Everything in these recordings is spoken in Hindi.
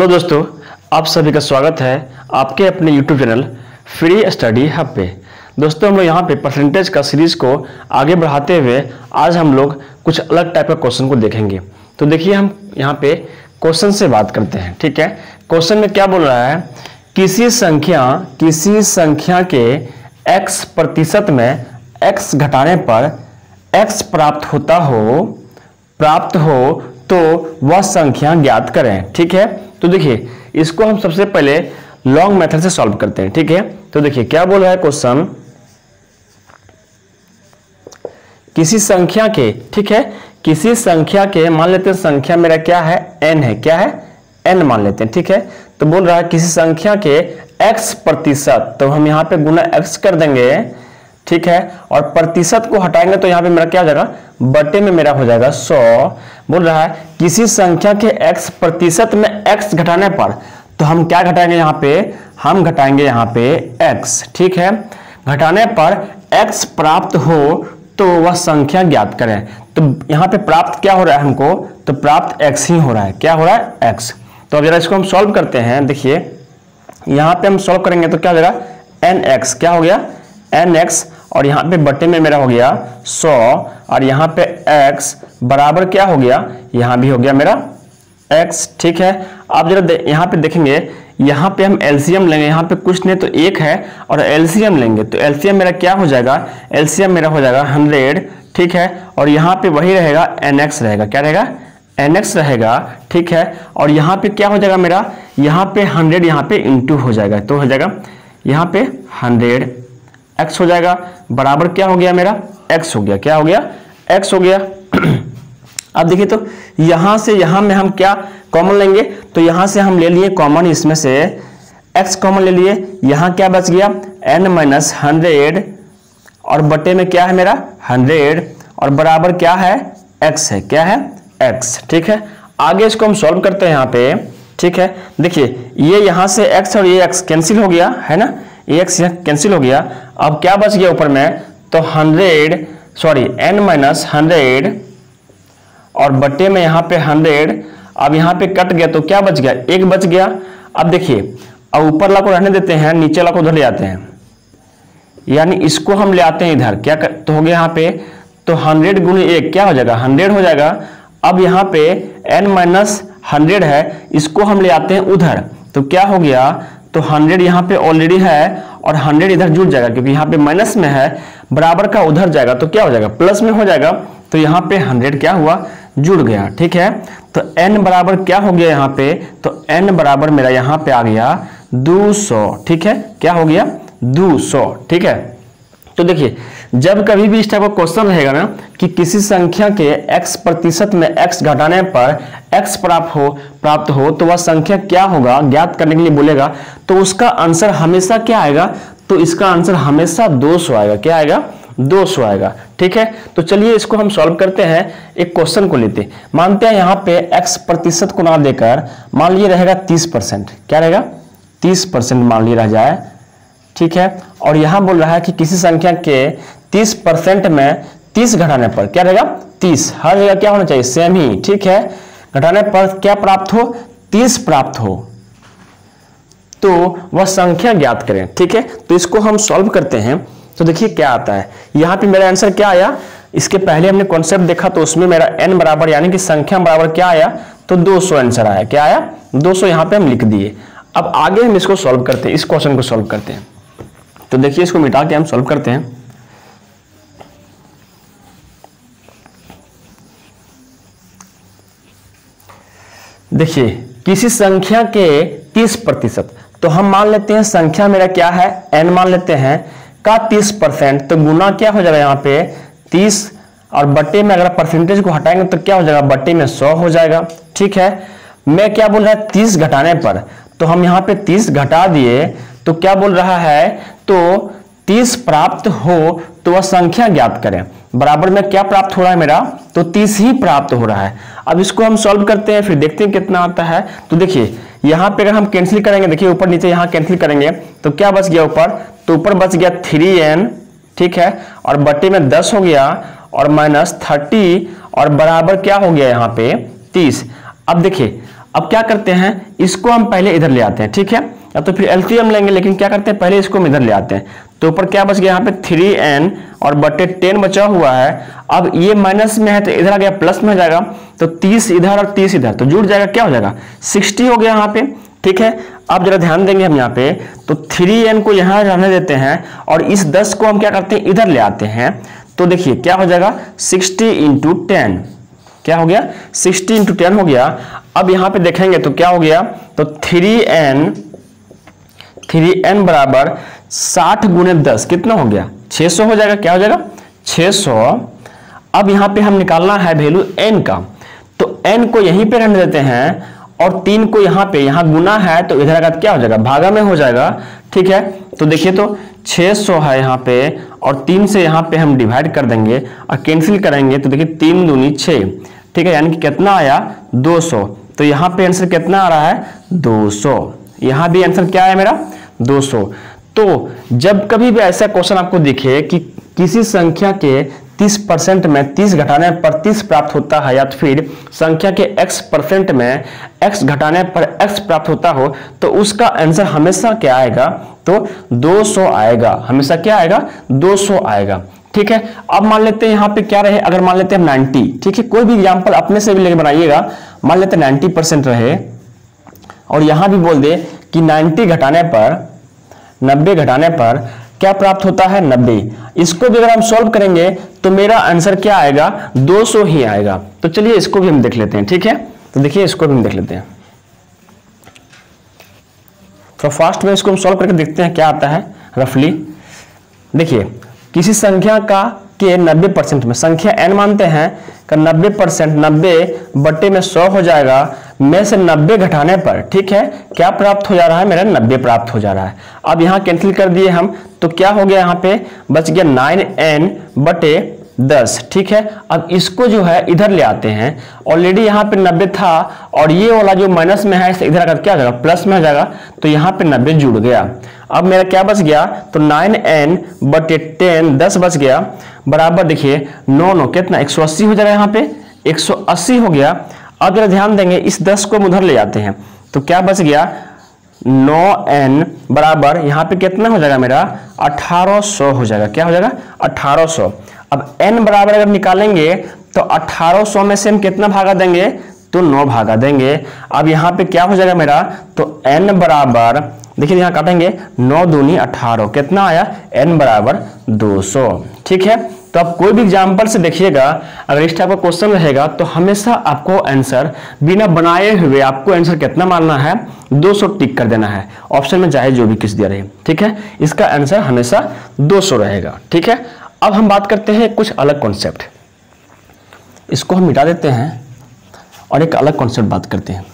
हेलो दोस्तों, आप सभी का स्वागत है आपके अपने YouTube channel free study hub पे। दोस्तों, हम लोग यहाँ पे परसेंटेज का सीरीज़ को आगे बढ़ाते हुए आज हम लोग कुछ अलग टाइप का क्वेश्चन को देखेंगे। तो देखिए, हम यहाँ पे क्वेश्चन से बात करते हैं, ठीक है? क्वेश्चन में क्या बोल रहा है? किसी संख्या किसी संख्या के एक्स प्रतिशत में एक्स घटाने पर एक्स प्राप्त होता हो, प्राप्त हो तो वह संख्या ज्ञात करें, ठीक है? तो देखिए, इसको हम सबसे पहले लॉन्ग मेथड से सॉल्व करते हैं, ठीक है? तो देखिए, क्या बोल रहा है क्वेश्चन किसी संख्या के, ठीक है? किसी संख्या के, मान लेते हैं संख्या मेरा क्या है? n है। क्या है? n मान लेते हैं, ठीक है? तो बोल रहा है किसी संख्या के x प्रतिशत तो हम यहाँ पे गुना x कर देंगे ठीक है? और प्रतिशत को हटाएँगे तो यहाँ पे मेरा क्या हो जाएगा? बटे में मेरा हो जाएगा सौ। बोल रहा है, किसी संख्या के x प्रतिशत में x घटाने पर तो हम क्या घटाएँगे यहाँ पे? हम घटाएँगे यहाँ पे x, ठीक है? घटाने पर x प्राप्त हो तो वह संख्या ज्ञात करें। तो यहाँ पे प्राप्त क्या हो रहा है हमको? तो प्राप्त x ही हो रहा है। क्या हो रहा है? x तो अब जरा इसको हम सॉल्व करते हैं, देखिए। यहाँ पे हम सॉल्व करेंगे तो क्या हो जाएगा? एन एक्स क्या हो गया? एन एक्स और यहाँ पे बटे में मेरा हो गया 100 और यहाँ पे x बराबर क्या हो गया यहाँ भी हो गया मेरा x ठीक है आप जरा यहाँ पे देखेंगे यहाँ पे हम एलसीएम लेंगे यहाँ पे कुछ नहीं तो एक है और एलसीएम लेंगे तो एलसीएम मेरा क्या हो जाएगा एलसीएम मेरा हो जाएगा 100 ठीक है और यहाँ पे वही रहेगा nx रहेगा क्या रहेगा nx रहेगा ठीक है और यहाँ पे क्या हो जाएगा मेरा यहाँ पे 100 यहाँ पे इंटू हो जाएगा तो हो जाएगा यहाँ पे 100 x हो जाएगा, बराबर क्या हो गया मेरा? एक्स हो गया। क्या हो गया? एक्स हो गया। अब देखिए तो यहाँ से यहाँ में हम क्या कॉमन लेंगे? तो यहाँ से हम ले लिए कॉमन इसमें से x कॉमन ले लिए। यहाँ क्या बच गया? N माइनस हंड्रेड और बटे में क्या है मेरा? हंड्रेड और बराबर क्या है? X है। क्या है? X ठीक है? आगे इसको हम सॉल्व करते हैं यहाँ पे। ठीक है? देखिए, ये यहाँ से x और ये x कैंसिल हो गया, है ना? ये x कैंसिल हो गया। अब क्या बच गया ऊपर में? तो hundred sorry n minus hundred और बट्टे में यहाँ पे हंड्रेड अब यहाँ पे कट गया तो क्या बच गया? एक बच गया। अब देखिए अब ऊपर ला को रहने देते हैं नीचे ला को उधर ले आते हैं। यानी इसको हम ले आते हैं इधर। क्या कर, तो हो गया यहाँ पे तो हंड्रेड गुण एक क्या हो जाएगा? हंड्रेड हो जाएगा। अब यहाँ पे एन माइनस हंड्रेड है इसको हम ले आते हैं उधर। तो क्या हो गया? तो 100 यहाँ पे ऑलरेडी है और 100 इधर जुड़ जाएगा क्योंकि यहाँ पे माइनस में है, बराबर का उधर जाएगा तो क्या हो जाएगा? प्लस में हो जाएगा तो यहाँ पे 100 क्या हुआ? जुड़ गया, ठीक है? तो n बराबर क्या हो गया यहाँ पे? तो n बराबर मेरा यहाँ पे आ गया 200 ठीक है? क्या हो गया? 200 ठीक है? तो देखिए जब कभी भी इस टाइप का क्वेश्चन रहेगा ना, कि किसी संख्या के x प्रतिशत में x घटाने पर x प्राप्त हो प्राप्त हो तो वह संख्या क्या होगा? ज्ञात करने के लिए बोलेगा तो उसका आंसर हमेशा क्या आएगा? तो इसका आंसर हमेशा 200 आएगा। क्या आएगा? 200 आएगा। ठीक है? तो चलिए इसको हम सॉल्व करते हैं। एक क्वेश्चन को लेते मानते हैं यहाँ पे x प्रतिशत को ना देकर मान लीजिए रहेगा तीस परसेंट। क्या रहेगा? तीस परसेंट मान लीजिए रह जाए। ठीक है? और यहाँ बोल रहा है कि किसी संख्या के 30 परसेंट में 30 घटाने पर क्या रहेगा? 30 हर जगह क्या होना चाहिए? सेम ही। ठीक है? घटाने पर क्या प्राप्त हो? 30 प्राप्त हो। तो वह संख्या ज्ञात करें। ठीक है? तो इसको हम सॉल्व करते हैं। तो देखिए क्या आता है। यहाँ पे मेरा आंसर क्या आया? इसके पहले हमने कॉन्सेप्ट देखा तो उसमें मेरा n बराबर यानी कि संख्या बराबर क्या आया? तो 200 आंसर आया। क्या आया? 200 यहाँ पे हम लिख दिए। अब आगे हम इसको सॉल्व करते हैं। इस क्वेश्चन को सॉल्व करते हैं। तो देखिए इसको मिटा के हम सॉल्व करते हैं। देखिए, किसी संख्या के 30 प्रतिशत तो हम मान लेते हैं संख्या मेरा क्या है? N मान लेते हैं, का 30 परसेंट तो गुना क्या हो जाएगा यहाँ पे? 30 और बट्टे में अगर परसेंटेज को हटाएँगे तो क्या हो जाएगा? बट्टे में 100 हो जाएगा। ठीक है? मैं क्या बोल रहा है? 30 घटाने पर। तो हम यहाँ पे 30 घटा दिए तो क्या बोल रहा है? तो 30 प्राप्त हो तो वह संख्या ज्ञात करें। बराबर में क्या प्राप्त हो रहा है मेरा? तो 30 ही प्राप्त हो रहा है। अब इसको हम सॉल्व करते हैं, फिर देखते हैं कितना आता है। तो देखिए, यहाँ पे अगर हम कैंसिल करेंगे, देखिए ऊपर नीचे यहाँ कैंसिल करेंगे तो क्या बच गया ऊपर? तो ऊपर बच गया थ्री एन ठीक है? और बट्टे में दस हो गया, और माइनस थर्टी और बराबर क्या हो गया यहाँ पे? तीस। अब देखिए, अब क्या करते हैं? इसको हम पहले इधर ले आते हैं, ठीक है? या तो फिर एलसीएम लेंगे, लेकिन क्या करते हैं? पहले इसको हम इधर ले आते हैं। तो ऊपर क्या बच गया यहाँ पे? थ्री एन और बटे टेन बचा हुआ है। अब ये माइनस में है तो इधर आ गया प्लस में जाएगा। तो तीस इधर और तीस इधर तो जुड़ जाएगा, क्या हो जाएगा? सिक्सटी हो गया यहाँ पे, ठीक है? अब जरा ध्यान देंगे हम यहाँ पे। तो थ्री एन को यहाँ रहने देते हैं और इस दस को हम क्या करते हैं? इधर ले आते हैं। तो देखिए, क्या हो जाएगा? सिक्सटी इंटू टेन क्या हो गया? सिक्सटी इंटू टेन हो गया। अब यहाँ पे देखेंगे तो क्या हो गया? तो थ्री एन थ्री एन बराबर साठ गुने दस, कितना हो गया? 600 हो जाएगा, क्या हो जाएगा? 600 अब यहाँ पे हम निकालना है वैल्यू एन का। तो एन को यहीं पे रहने देते हैं और तीन को यहाँ पे, यहाँ गुना है तो इधर आगे क्या हो जाएगा? भागा में हो जाएगा। ठीक है? तो देखिए तो 600 है यहाँ पे और तीन से यहाँ पे हम डिवाइड कर देंगे और कैंसिल करेंगे तो देखिए तीन दूनी छः ठीक है? यानी कि कितना आया? 200 तो यहाँ पे आंसर कितना आ रहा है? 200 सौ। यहाँ भी आंसर क्या है मेरा? 200 तो जब कभी भी ऐसा क्वेश्चन आपको दिखे कि किसी संख्या के 30 परसेंट में 30 घटाने पर 30 प्राप्त होता है या फिर संख्या के x परसेंट में x घटाने पर x प्राप्त होता हो तो उसका आंसर हमेशा क्या आएगा? तो 200 आएगा। हमेशा क्या आएगा? 200 आएगा। ठीक है? अब मान लेते हैं यहाँ पे क्या रहे? अगर मान लेते हैं 90 ठीक है? कोई भी एग्ज़ाम्पल अपने से भी लेके बनाइएगा। मान लेते हैं 90 परसेंट रहे और यहाँ भी बोल दे कि 90 घटाने पर 90 घटाने पर क्या प्राप्त होता है 90 इसको भी अगर हम सॉल्व करेंगे तो मेरा आंसर क्या आएगा? 200 ही आएगा। तो चलिए इसको भी हम देख लेते हैं, ठीक है? तो देखिए इसको भी हम देख लेते हैं। तो फास्ट में इसको हम सॉल्व करके देखते हैं क्या आता है रफली देखिए, किसी संख्या का के 90 परसेंट में, संख्या एन मानते हैं का 90 परसेंट नब्बे बट्टे में 100 हो जाएगा, में से 90 घटाने पर, ठीक है? क्या प्राप्त हो जा रहा है? मेरा 90 प्राप्त हो जा रहा है। अब यहाँ कैंसिल कर दिए हम तो क्या हो गया यहाँ पे? बच गया 9n बटे 10 ठीक है? अब इसको जो है, इधर ले आते हैं। ऑलरेडी यहाँ पे 90 था, और ये वाला जो माइनस में है इधर आकर क्या जाएगा प्लस में हो जाएगा तो यहाँ पे 90 जुड़ गया। अब मेरा क्या बच गया? तो नाइन एन बटे टेन दस बच गया। बराबर देखिए, नौ नौ, कितना? 180 हो जाएगा यहाँ पे। 180 हो गया। अब जरा ध्यान देंगे, इस 10 को हम उधर ले जाते हैं। तो क्या बच गया? नौ एन बराबर यहाँ पे कितना हो जाएगा मेरा? 1800 हो जाएगा। क्या हो जाएगा? 1800 अब एन बराबर अगर निकालेंगे तो 1800 में से हम कितना भागा देंगे? तो नौ भागा देंगे। अब यहाँ पे क्या हो जाएगा मेरा? तो एन बराबर देखिए यहाँ काटेंगे नौ दूनी अठारह। कितना आया? एन बराबर 200 ठीक है? तो आप कोई भी एग्ज़ाम्पल से देखिएगा, अगर इस टाइप का क्वेश्चन रहेगा तो हमेशा आपको आंसर बिना बनाए हुए आपको आंसर कितना मानना है? 200 टिक कर देना है। ऑप्शन में चाहे जो भी किस दिया रहे। ठीक है? इसका आंसर हमेशा 200 रहेगा। ठीक है? अब हम बात करते हैं कुछ अलग कॉन्सेप्ट इसको हम मिटा देते हैं और एक अलग कॉन्सेप्ट बात करते हैं।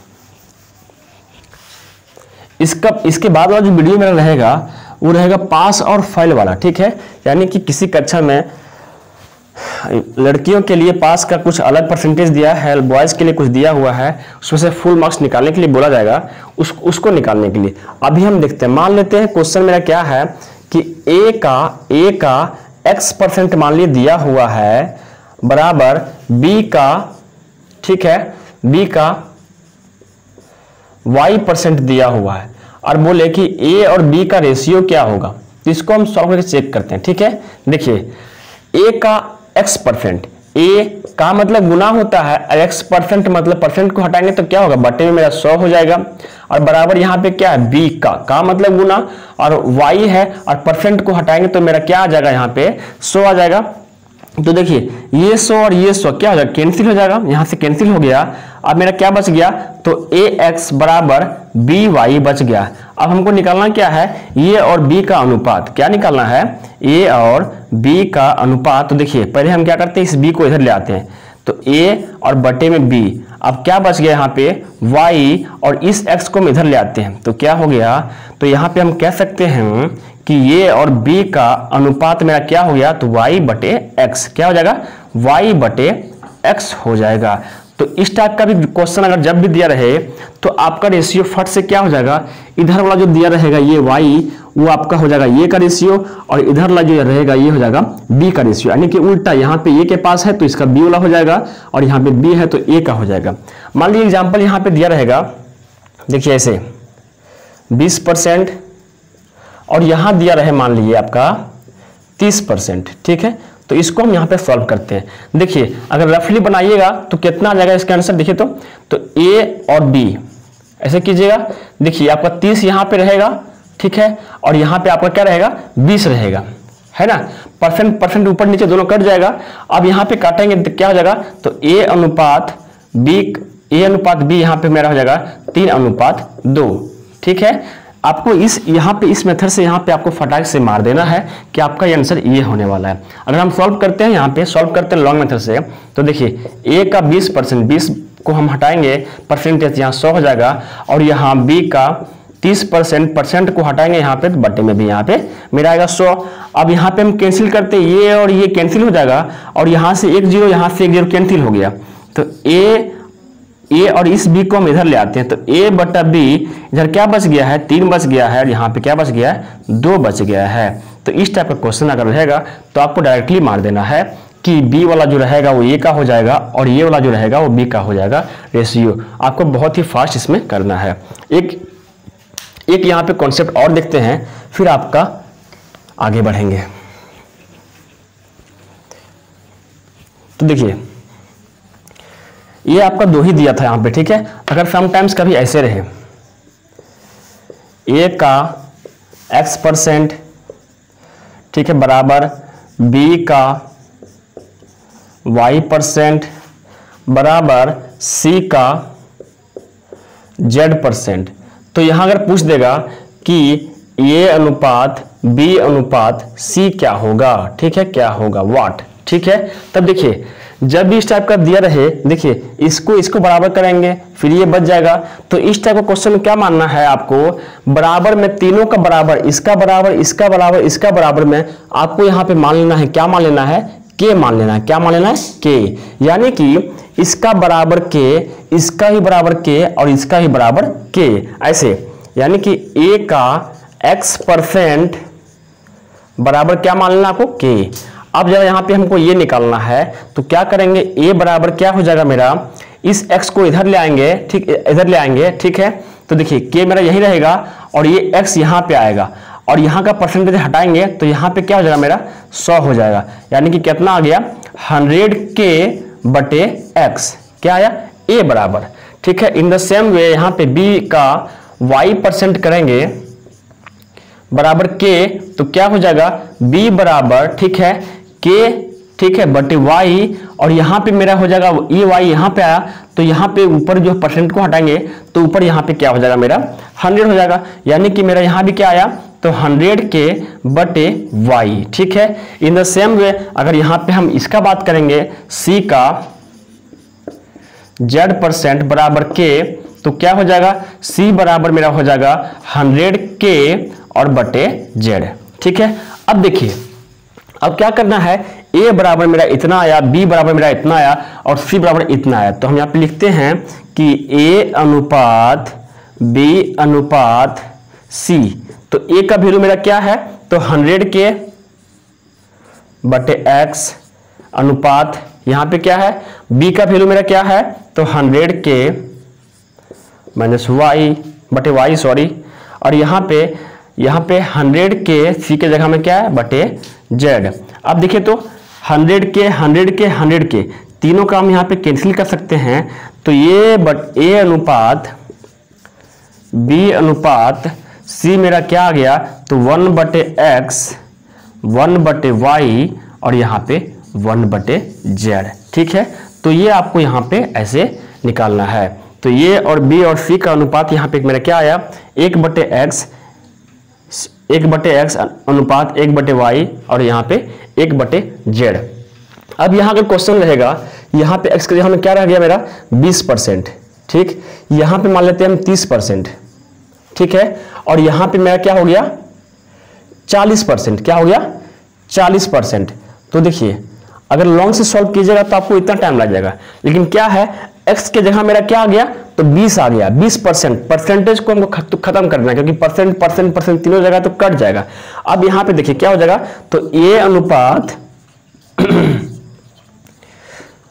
इसका, इसके बाद वाला जो वीडियो मेरा रहेगा, वो रहेगा पास और फेल वाला, ठीक है? यानी कि किसी कक्षा में लड़कियों के लिए पास का कुछ अलग परसेंटेज दिया है बॉयज़ के लिए कुछ दिया हुआ है, उसमें से फुल मार्क्स निकालने के लिए बोला जाएगा, उस, उसको निकालने के लिए। अभी हम देखते हैं, मान लेते हैं क्वेश्चन मेरा क्या है कि ए का ए का एक्स परसेंट मान लीजिए दिया हुआ है, बराबर बी का, ठीक है? बी का वाई परसेंट दिया हुआ है। और बोले कि ए और बी का रेशियो क्या होगा? इसको हम सॉल्व करके चेक करते हैं, ठीक है? देखिए ए का एक्स परसेंट ए का मतलब गुना होता है एक्स परसेंट मतलब परसेंट को हटाएँगे तो क्या होगा? बटे में मेरा सौ हो जाएगा। और बराबर यहाँ पे क्या है? बी का का मतलब गुना। और वाई है, और परसेंट को हटाएँगे तो मेरा क्या आ जाएगा यहाँ पे? सौ आ जाएगा। तो देखिए, ये सौ और ये सौ, क्या हो जाएगा कैंसिल हो जाएगा। यहाँ से कैंसिल हो गया। अब मेरा क्या बच गया? तो ए एक्स बराबर बी वाई बच गया। अब हमको निकालना क्या है? ए और बी का अनुपात। क्या निकालना है? ए और बी का अनुपात। तो देखिए, पहले हम क्या करते हैं? इस बी को इधर ले आते हैं। तो ए और बटे में बी अब क्या बच गया यहाँ पे? वाई और इस एक्स को हम इधर ले आते हैं। तो क्या हो गया? तो यहाँ पे हम कह सकते हैं कि ये और b का अनुपात मेरा क्या हो गया? तो y बटे एक्स क्या हो जाएगा? Y बटे एक्स हो जाएगा। तो इस टाइप का भी क्वेश्चन अगर जब भी दिया रहे तो आपका रेशियो फट से क्या हो जाएगा? इधर वाला जो दिया रहेगा ये वाई वो आपका हो जाएगा ये का रेशियो और इधर वाला जो रहेगा ये हो जाएगा बी का रेशियो यानी कि उल्टा, यहाँ पे ए के पास है तो इसका बी वाला हो जाएगा और यहाँ पे बी है तो ए का हो जाएगा। मान लीजिए एग्ज़ाम्पल यहाँ पे दिया रहेगा, देखिए ऐसे, बीस परसेंट और यहाँ दिया रहे मान लीजिए आपका तीस परसेंट, ठीक है? तो इसको हम यहाँ पे सॉल्व करते हैं। देखिए, अगर रफली बनाइएगा तो कितना आ जाएगा इसका आंसर देखिए तो तो ए और बी ऐसे कीजिएगा। देखिए, आपका तीस यहाँ पे रहेगा, ठीक है? और यहाँ पे आपका क्या रहेगा? बीस रहेगा, है ना? परसेंट परसेंट ऊपर नीचे दोनों कट जाएगा। अब यहाँ पे काटेंगे तो क्या हो जाएगा? तो ए अनुपात बी ए अनुपात बी यहाँ पे मेरा हो जाएगा तीन अनुपात दो, ठीक है? आपको इस, यहाँ पे इस मेथड से, यहाँ पे आपको फटाक से मार देना है कि आपका ये आंसर ये होने वाला है। अगर हम सॉल्व करते हैं यहाँ पे, सॉल्व करते हैं लॉन्ग मेथड से तो देखिए ए का 20 परसेंट, बीस को हम हटाएँगे परसेंटेज यहाँ सौ हो जाएगा, और यहाँ बी का 30 परसेंट परसेंट को हटाएँगे यहाँ पे तो बट्टे में भी यहाँ पे मेरा आएगा सौ। अब यहाँ पे हम कैंसिल करते हैं, ये और ये कैंसिल हो जाएगा, और यहाँ से एक ज़ीरो, यहाँ से एक ज़ीरो कैंसिल हो गया। तो ए ए और इस बी को हम इधर ले आते हैं तो ए बटा बी इधर क्या बच गया है? तीन बच गया है और यहाँ पे क्या बच गया है? दो बच गया है। तो इस टाइप का क्वेश्चन अगर रहेगा तो आपको डायरेक्टली मार देना है कि बी वाला जो रहेगा वो ए का हो जाएगा और ये वाला जो रहेगा वो बी का हो जाएगा। रेशियो आपको बहुत ही फास्ट इसमें करना है। एक एक यहाँ पे कॉन्सेप्ट और देखते हैं, फिर आपका आगे बढ़ेंगे। तो देखिए ये आपका दो ही दिया था यहाँ पे, ठीक है? अगर समटाइम्स कभी ऐसे रहे ए का एक्स परसेंट ठीक है, बराबर बी का वाई परसेंट बराबर सी का जेड परसेंट तो यहाँ अगर पूछ देगा कि ये अनुपात बी अनुपात सी क्या होगा? ठीक है, क्या होगा? वाट ठीक है? तब देखिए जब भी इस टाइप का दिया रहे, देखिए, इसको इसको बराबर करेंगे, फिर ये बच जाएगा। तो इस टाइप का क्वेश्चन क्या मानना है आपको? बराबर में तीनों का बराबर, इसका बराबर इसका बराबर इसका बराबर में आपको यहाँ पे मान लेना है, क्या मान लेना है? के मान लेना है। क्या मान लेना है? के यानी कि इसका बराबर के इसका ही बराबर के और इसका ही बराबर के ऐसे। यानी कि ए का एक्स परसेंट बराबर क्या मान लेना आपको? के अब जब यहाँ पे हमको ये निकालना है तो क्या करेंगे? ए बराबर क्या हो जाएगा मेरा? इस x को इधर ले आएँगे, ठीक, इधर ले आएँगे, ठीक है? तो देखिए के मेरा यही रहेगा और ये x यहाँ पे आएगा। और यहाँ का परसेंटेज हटाएँगे तो यहाँ पे क्या हो जाएगा मेरा? 100 हो जाएगा। यानी कि कितना आ गया? 100 के बटे एक्स क्या आया? A बराबर। ठीक है? इन द सेम वे यहाँ पे बी का वाई परसेंट करेंगे, बराबर के तो क्या हो जाएगा? बी बराबर, ठीक है? के ठीक है, बट वाई और यहाँ पे मेरा हो जाएगा ये वाई यहाँ पे आया तो यहाँ पे ऊपर जो परसेंट को हटाएँगे तो ऊपर यहाँ पे क्या हो जाएगा मेरा? हंड्रेड हो जाएगा, यानी कि मेरा यहाँ भी क्या आया? तो हंड्रेड के बटे वाई ठीक है? इन द सेम वे अगर यहाँ पे हम इसका बात करेंगे सी का जेड परसेंट बराबर के तो क्या हो जाएगा? सी बराबर मेरा हो जाएगा हंड्रेड के और बटे जेड ठीक है? अब देखिए अब क्या करना है? ए बराबर मेरा इतना आया बी बराबर मेरा इतना आया, और सी बराबर इतना आया। तो हम यहाँ पे लिखते हैं कि ए अनुपात बी अनुपात सी तो ए का वैल्यू मेरा क्या है? तो 100 के बटे एक्स अनुपात यहाँ पे क्या है? बी का वैल्यू मेरा क्या है? तो 100 के माइनस वाई बटे वाई सॉरी और यहाँ पे यहाँ पे 100 के सी के जगह में क्या है? बटे जेड अब देखिए तो 100 के 100 के 100 के, तीनों का हम यहाँ पे कैंसिल कर सकते हैं। तो ये बट ए अनुपात बी अनुपात सी मेरा क्या आ गया? तो वन बटे एक्स वन बटे वाई और यहाँ पे वन बटे जेड ठीक है? तो ये आपको यहाँ पे ऐसे निकालना है। तो ये और बी और सी का अनुपात यहाँ पे मेरा क्या आया? एक बटे एक्स एक बटे एक्स अनुपात एक बटे वाई और यहाँ पे एक बटे जेड। अब यहाँ का क्वेश्चन रहेगा, यहाँ पे एक्स के जगह में क्या रह गया मेरा? 20 परसेंट। ठीक? यहाँ पे मान लेते हैं हम 30 परसेंट। ठीक है? और यहाँ पे मेरा क्या हो गया? 40 परसेंट। क्या हो गया? 40 परसेंट। तो देखिए, अगर लॉन्ग से सॉल्व कीजिएगा तो आपको इतना टाइम लग जाएगा। लेकिन क्या है? एक्स के जगह मेरा क्या आ गया? तो 20 आ गया। 20 परसेंट। परसेंटेज को हमको खत्म करना है, क्योंकि परसेंट परसेंट परसेंट तीनों जगह तो कट जाएगा। अब यहाँ पे देखिए, क्या हो जाएगा? तो ए अनुपात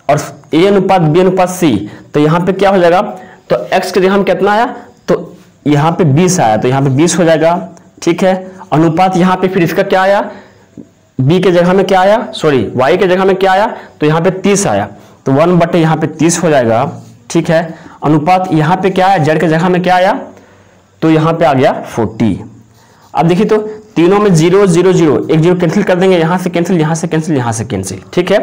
और ए अनुपात बी अनुपात सी तो यहाँ पे क्या हो जाएगा? तो x के जगह में कितना आया? तो यहाँ पे 20 आया। तो यहाँ पे 20 हो जाएगा। ठीक है? अनुपात यहाँ पे फिर इसका क्या आया? B के जगह में क्या आया? सॉरी y के जगह में क्या आया? तो यहाँ पे 30 आया। तो वन बटे यहाँ पे 30 हो जाएगा, ठीक है? अनुपात यहाँ पे क्या आया जड़ के जगह में क्या आया? तो यहाँ पे आ गया 40 अब देखिए तो तीनों में ज़ीरो ज़ीरो ज़ीरो, एक, ज़ीरो कैंसिल कर देंगे, यहाँ से कैंसिल यहाँ से कैंसिल यहाँ से कैंसिल ठीक है?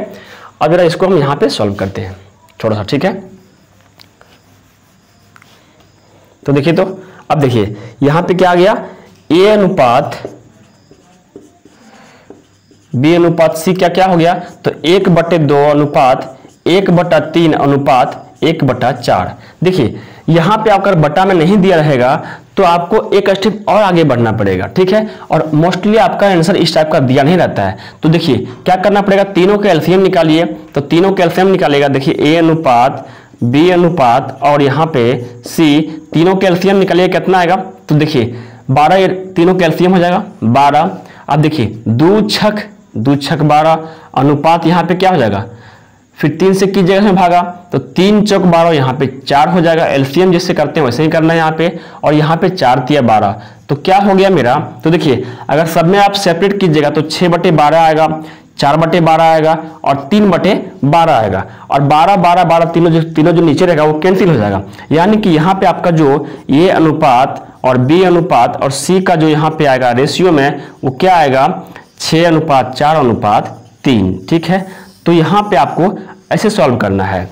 अब जरा इसको हम यहाँ पे सॉल्व करते हैं थोड़ा सा ठीक है? तो देखिए तो अब देखिए, यहाँ पे क्या आ गया? ए अनुपात बी अनुपात सी क्या क्या हो गया? तो एक बटे दो अनुपात एक बटा तीन अनुपात एक बटा चार। देखिए, यहाँ पे अगर बटा में नहीं दिया रहेगा तो आपको एक स्टेप और आगे बढ़ना पड़ेगा, ठीक है? और मोस्टली आपका आंसर इस टाइप का दिया नहीं रहता है। तो देखिए, क्या करना पड़ेगा? तीनों के एल्सियम निकालिए। तो तीनों के एल्सियम निकालेगा। देखिए ए अनुपात बी अनुपात और यहाँ पे सी तीनों के एल्सियम निकालिए, कितना आएगा? तो देखिए, बारह तीनों के एल्सियम हो जाएगा, बारह। अब देखिए, दो छक दो छक बारह, अनुपात यहाँ पे क्या हो जाएगा? फिर तीन से किस जगह भागा? तो तीन चौक बारह, यहाँ पे चार हो जाएगा। एलसीएम जैसे करते हैं वैसे ही करना है यहाँ पे, और यहाँ पे चार तिया बारह। तो क्या हो गया मेरा? तो देखिए, अगर सब में आप सेपरेट कीजिएगा तो छह बटे बारह आएगा, चार बटे बारह आएगा, और तीन बटे बारह आएगा। और बारह बारह बारह, तीनों जो तीनों जो नीचे रहेगा, वो कैंसिल हो जाएगा। यानी कि यहाँ पे आपका जो ये अनुपात और बी अनुपात और सी का जो यहाँ पे आएगा रेशियो में, वो क्या आएगा? छः अनुपात, चार अनुपात, तीन। ठीक है? तो यहाँ पे आपको ऐसे सॉल्व करना है।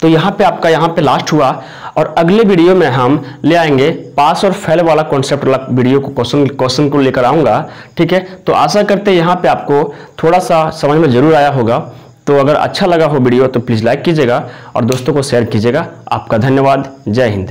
तो यहाँ पे आपका, यहाँ पे लास्ट हुआ और अगले वीडियो में हम ले आएँगे पास और फेल वाला कॉन्सेप्ट वाला वीडियो को क्वेश्चन क्वेश्चन को लेकर आऊँगा, ठीक है? तो आशा करते यहाँ पे आपको थोड़ा सा समझ में ज़रूर आया होगा। तो अगर अच्छा लगा हो वीडियो तो प्लीज़ लाइक कीजिएगा और दोस्तों को शेयर कीजिएगा। आपका धन्यवाद। जय हिंद।